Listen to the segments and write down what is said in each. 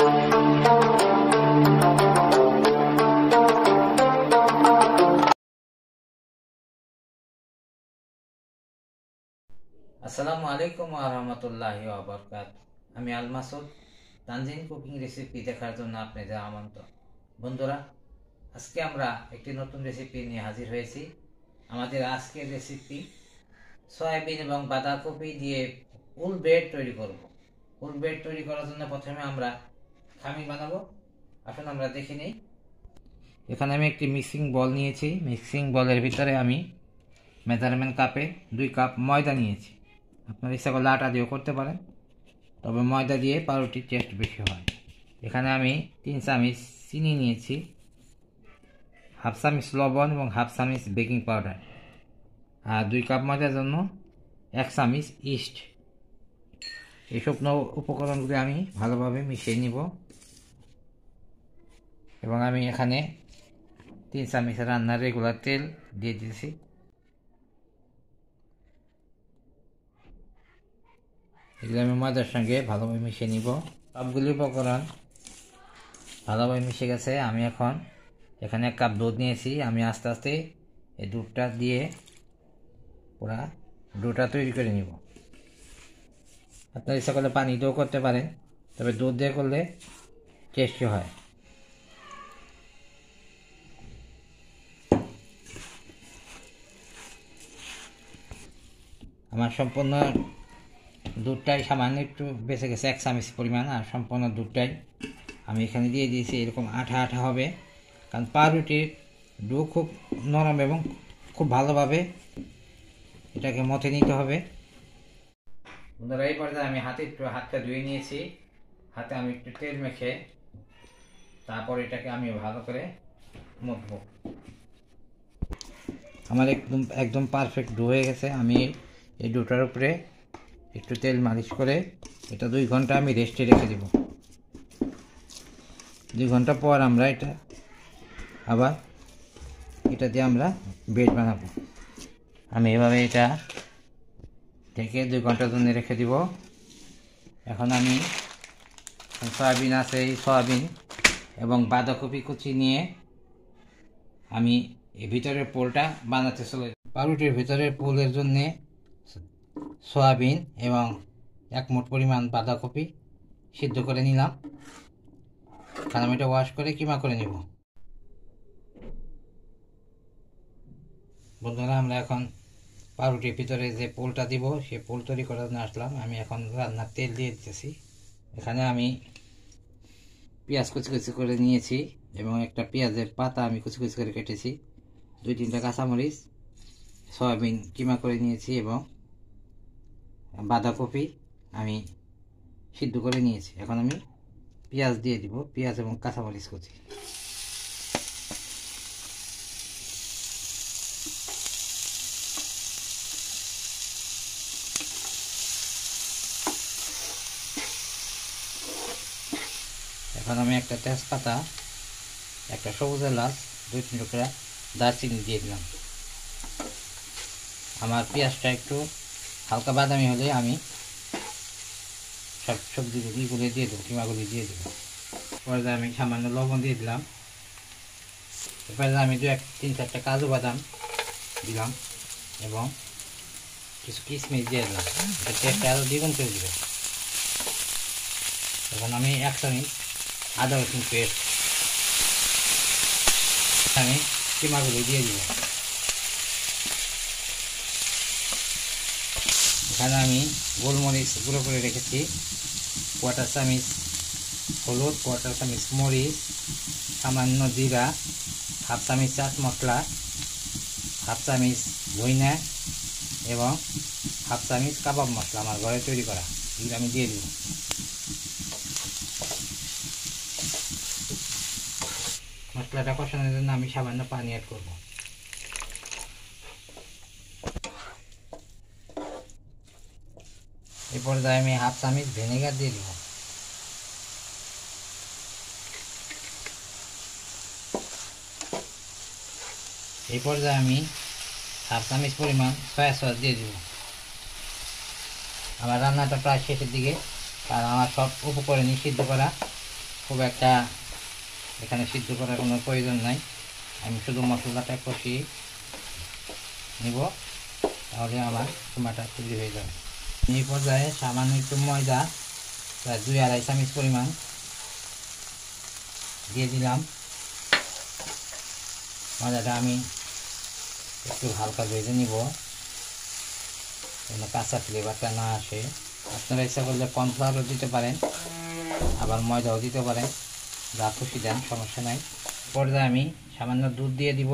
আসসালামু আলাইকুম আহমতুল্লাহ আবরকাত আমি আল মাসুদ তানজিন কুকিং রেসিপি দেখার জন্য আপনাদের আমন্ত্রণ। বন্ধুরা, আজকে আমরা একটি নতুন রেসিপি নিয়ে হাজির হয়েছি। আমাদের আজকের রেসিপি সয়াবিন এবং বাঁধাকপি দিয়ে উল ব্রেড তৈরি করব। উল ব্রেড তৈরি করার জন্য প্রথমে আমরা খামির বানাবো। আসুন, আমরা দেখে নিই। এখানে আমি একটি মিক্সিং বল নিয়েছি। মিক্সিং বলের ভিতরে আমি মেজারমেন্ট কাপে দুই কাপ ময়দা নিয়েছি। আপনার ইচ্ছা করলে আটা দিয়েও করতে পারেন। তবে ময়দা দিয়ে পাউরুটির টেস্ট বেশি হয়। এখানে আমি তিন চামিচ চিনি নিয়েছি, হাফ চামিচ লবণ এবং হাফ চামিচ বেকিং পাউডার আর দুই কাপ ময়দার জন্য এক চামিচ ইস্ট এই শুকনো উপকরণগুলি আমি ভালোভাবে মিশিয়ে নিব। এবং আমি এখানে তিন চামিচ রান্নার রেগুলার তেল দিয়ে দিয়েছি। এগুলো আমি ময়দার সঙ্গে ভালোভাবে মিশিয়ে নিব। সবগুলি উপকরণ ভালোভাবে মিশে গেছে। আমি এখন এখানে এক কাপ দুধ নিয়েছি। আমি আস্তে আস্তে এই দুধটা দিয়ে পুরা ডোটা তৈরি করে নিব। আপনার ইচ্ছা করলে পানি দিয়েও করতে পারেন, তবে দুধ দিয়ে করলে টেস্টি হয়। আমার সম্পূর্ণ দুধটাই সামান্য একটু বেঁচে গেছে, এক চামিচ পরিমাণ, আর সম্পূর্ণ দুধটাই আমি এখানে দিয়ে দিয়েছি, এরকম আঠা আঠা হবে। কারণ পাউরুটির ডো খুব নরম এবং খুব ভালোভাবে এটাকে মথে নিতে হবে। বন্ধুরা, এই পর্যায়ে আমি হাতে একটু হাতটা ধুয়ে নিয়েছি। হাতে আমি একটু তেল মেখে তারপর এটাকে আমি ভালো করে মথবো। আমার একদম একদম পারফেক্ট ডো হয়ে গেছে। আমি এই ডোটার উপরে একটু তেল মালিশ করে এটা দুই ঘণ্টা আমি রেস্টে রেখে দেব। দুই ঘণ্টা পর আমরা এটা আবার এটা দিয়ে আমরা বেড বানাবো। আমি এভাবে এটা ঢেকে দুই ঘণ্টার জন্য রেখে দিব। এখন আমি সয়াবিন আছে, এই সয়াবিন এবং বাঁধাকপি কুচি নিয়ে আমি এই ভিতরের পোলটা বানাতে চলে পাউরুটির ভিতরের পোলের জন্যে সয়াবিন এবং এক মুঠ পরিমাণ বাঁধাকপি সিদ্ধ করে নিলাম। এটা ওয়াশ করে কিমা করে নিব? বন্ধুরা, আমরা এখন পাউরুটির ভিতরে যে পোলটা দিব সেই পোল তৈরি করার জন্য আসলাম। আমি এখন রান্নার তেল দিয়ে দিতেছি। এখানে আমি পেঁয়াজ কুচি কুচি করে নিয়েছি এবং একটা পেঁয়াজের পাতা আমি কুচি কুচি করে কেটেছি। দুই তিনটা কাঁচামরিচ, সয়াবিন কিমা করে নিয়েছি এবং বাঁধাকপি আমি সিদ্ধ করে নিয়েছি। এখন আমি পেঁয়াজ দিয়ে দিব, পেঁয়াজ এবং কাঁচামরিচ কুচি। এখন আমি একটা তেজপাতা, একটা সবুজ এলাচ, দুই তিন টুকরা দারচিনি দিয়ে দিলাম। আমার পেঁয়াজটা একটু হালকা বাদামি হলে আমি সব সবজিগুলি দিয়ে দেবো কিমাগুলি দিয়ে দেবো। পরে আমি সামান্য লবণ দিয়ে দিলাম। এরপরে আমি দু এক, তিন চারটা কাজু বাদাম দিলাম এবং কিছু কিশমিশ দিয়ে দিলাম। এটা আরও দ্বিগুণ করে দেবে? এখন আমি এক চামিচ আদা রসুন পেস্ট আমি কিমাগুলি দিয়ে দিব এখানে আমি গোলমরিচ গুঁড়ো করে রেখেছি। কোয়াটার চামিচ, হলুদ, কোয়াটার চামিচ, মরিচ, সামান্য জিরা, হাফ চামিচ চাট মশলা, হাফ চামিচ ধইনা এবং হাফ চামিচ কাবাব মশলা আমার ঘরে তৈরি করা। এগুলো আমি দিয়ে দিব। মশলাটা কষানোর জন্য আমি সামান্য পানি অ্যাড করব। পর্যায়ে আমি হাফ চামিচ ভিনেগার দিয়ে দিব। এই পর্যায়ে আমি হাফ চামিচ পরিমাণ সয়া সস দিয়ে দিব। আমার রান্নাটা প্রায় শেষের দিকে, কারণ আমার সব উপকরণই সিদ্ধ করা খুব একটা এখানে সিদ্ধ করার কোনো প্রয়োজন নাই। আমি শুধু মশলাটা কষিয়ে নিব, তাহলে আমার কিমাটা তৈরি হয়ে যাবে। এই পর্যায়ে সামান্য একটু ময়দা প্রায় দুই আড়াই চামচ পরিমাণ দিয়ে দিলাম। ময়দাটা আমি একটু হালকা ভেজে নিব যেন কাঁচা ফ্লেভারটা না আসে। আপনারা ইচ্ছা করলে কর্নফ্লাওয়ারও দিতে পারেন, আবার ময়দাও দিতে পারেন। যা খুশি দেন, সমস্যা নাই। পর্যায়ে আমি সামান্য দুধ দিয়ে দিব।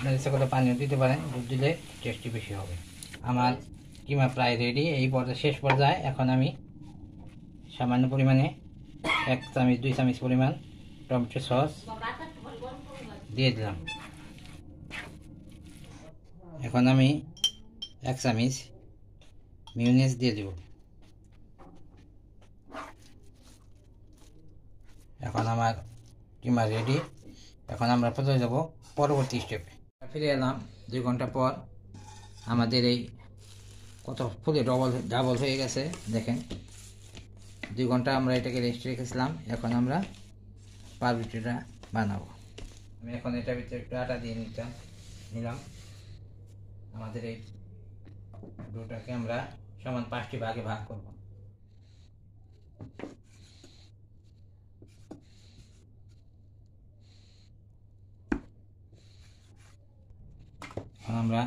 আপনার ইচ্ছা করলে পানিও দিতে পারেন, দুধ দিলে টেস্টি বেশি হবে। আমার কিমা প্রায় রেডি এই পর্যায়ে শেষ পর্যায়ে এখন আমি সামান্য পরিমাণে এক চামচ, দুই চামচ পরিমাণ টমেটো সস দিয়ে দিলাম। এখন আমি এক চামচ মিউনিস দিয়ে দেব। এখন আমার কিমা রেডি এখন আমরা চলে যাব পরবর্তী স্টেপে ফিরে এলাম দুই ঘণ্টা পর। আমাদের এই কত ফুলে ডবল ডাবল হয়ে গেছে, দেখেন। দুই ঘণ্টা আমরা এটাকে রেস্ট রেখেছিলাম, এখন আমরা পাউরুটিটা বানাবো। আমি এখন এটার ভিতরে একটু আটা দিয়ে নিতাম, নিলাম। আমাদের এই ডোটাকে আমরা সমান পাঁচটি ভাগে ভাগ করব। এখন আমরা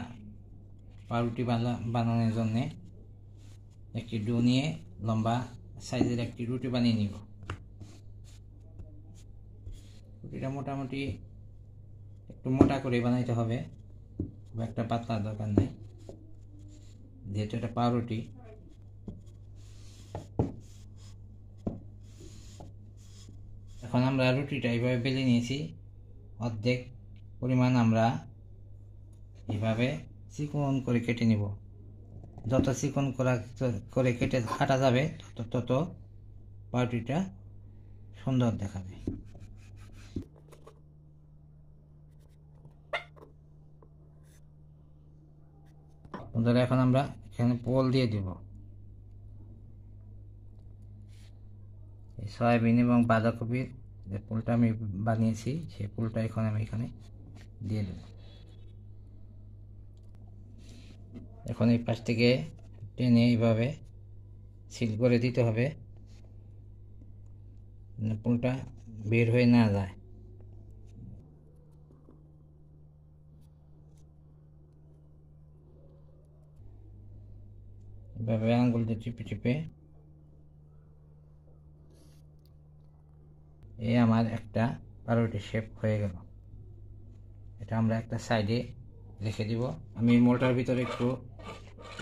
পাউরুটি বানানোর জন্যে একটি ডো নিয়ে লম্বা সাইজের একটি রুটি বানিয়ে নিব। রুটিটা মোটামুটি একটু মোটা করে বানাইতে হবে, খুব একটা পাতলা দরকার নেই। যেহেতু এটা পাউরুটি, এখন আমরা রুটিটা এইভাবে বেলে নিয়েছি। অর্ধেক পরিমাণ আমরা এইভাবে চিকন করে কেটে নিব। যত চিকন করা করে কেটে কাটা যাবে, তত তত পাউরুটিটা সুন্দর দেখাবে। বন্ধুরা, এখন আমরা এখানে পোল দিয়ে দিব। সয়াবিন এবং বাঁধাকপির যে পোলটা আমি বানিয়েছি, সেই পোলটা এখন আমি এখানে দিয়ে দেব। এখন এই পাশ থেকে টেনে এইভাবে সিল করে দিতে হবে। পোলটা বের হয়ে না যায়। এভাবে আঙ্গুল দিয়ে চিপে চিপে। এই আমার একটা পাউরুটি শেপ হয়ে গেল। এটা আমরা একটা সাইডে রেখে দিব। আমি মোলটার ভিতরে একটু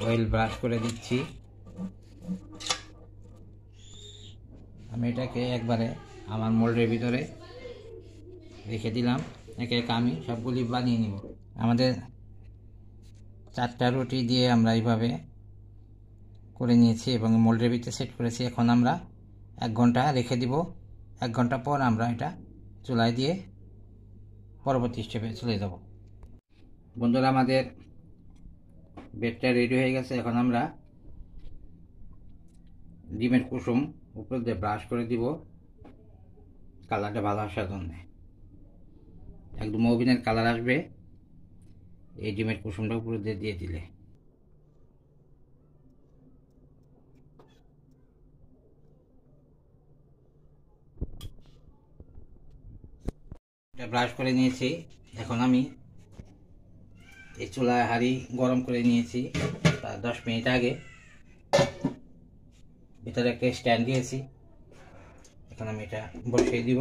অয়েল ব্রাশ করে দিচ্ছি। আমি এটাকে একবারে আমার মোল্ডের ভিতরে রেখে দিলাম। একে একে আমি সবগুলি বানিয়ে নিব। আমাদের চারটা রুটি দিয়ে আমরা এইভাবে করে নিয়েছি এবং মোল্ডের ভিতরে সেট করেছি। এখন আমরা এক ঘণ্টা রেখে দিব। এক ঘণ্টা পর আমরা এটা চুলায় দিয়ে পরবর্তী স্টেপে চলে যাব। বন্ধুরা, আমাদের বেডটা রেডি হয়ে গেছে। এখন আমরা ডিমের কুসুম উপর দিয়ে ব্রাশ করে দিব। কালারটা ভালো আসার জন্যে। একদম ওভেনের কালার আসবে। এই ডিমের কুসুমটা উপরে দিয়ে দিয়ে দিলে। ব্রাশ করে নিয়েছি। এখন আমি এই চুলায় হাঁড়ি গরম করে নিয়েছি তার দশ মিনিট আগে। ভিতরে একটা স্ট্যান্ড দিয়েছি। এখন আমি এটা বসিয়ে দিব।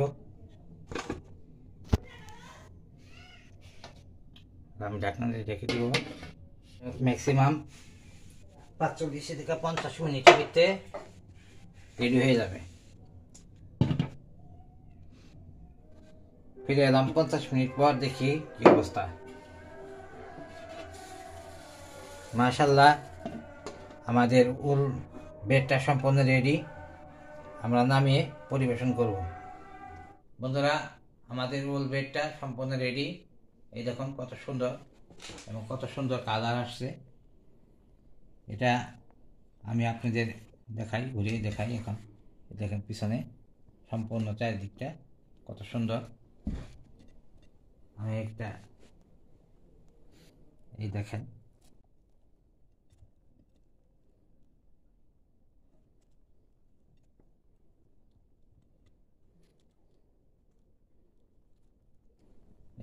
আমি ঢাকনা দিয়ে রেখে দিব। ম্যাক্সিমাম পাঁচচল্লিশ থেকে পঞ্চাশ মিনিটের ভিতরে রেডি হয়ে যাবে। ফিরে এলাম পঞ্চাশ মিনিট পর দেখি কি অবস্থা। মাশাল্লাহ আমাদের উল বেডটা সম্পূর্ণ রেডি আমরা নামিয়ে পরিবেশন করব। বন্ধুরা, আমাদের উল বেডটা সম্পূর্ণ রেডি এই দেখুন কত সুন্দর এবং কত সুন্দর কালার আসছে। এটা আমি আপনাদের দেখাই, ঘুরিয়ে দেখাই এখন। দেখেন পিছনে সম্পূর্ণ চারিদিকটা কত সুন্দর। আমি একটা এই দেখেন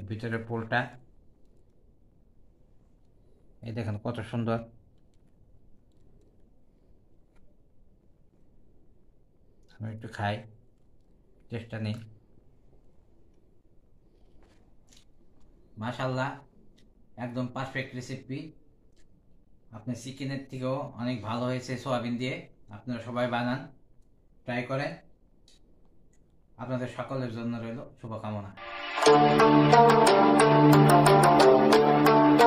ভিতরে পোলটা। এই দেখেন কত সুন্দর। আমি একটু খাই চেষ্টা নেই। মাশাল্লাহ একদম পারফেক্ট রেসিপি আপনি চিকেনের থেকেও অনেক ভালো হয়েছে সোয়াবিন দিয়ে। আপনারা সবাই বানান ট্রাই করেন। আপনাদের সকলের জন্য রইল শুভকামনা। Thank you.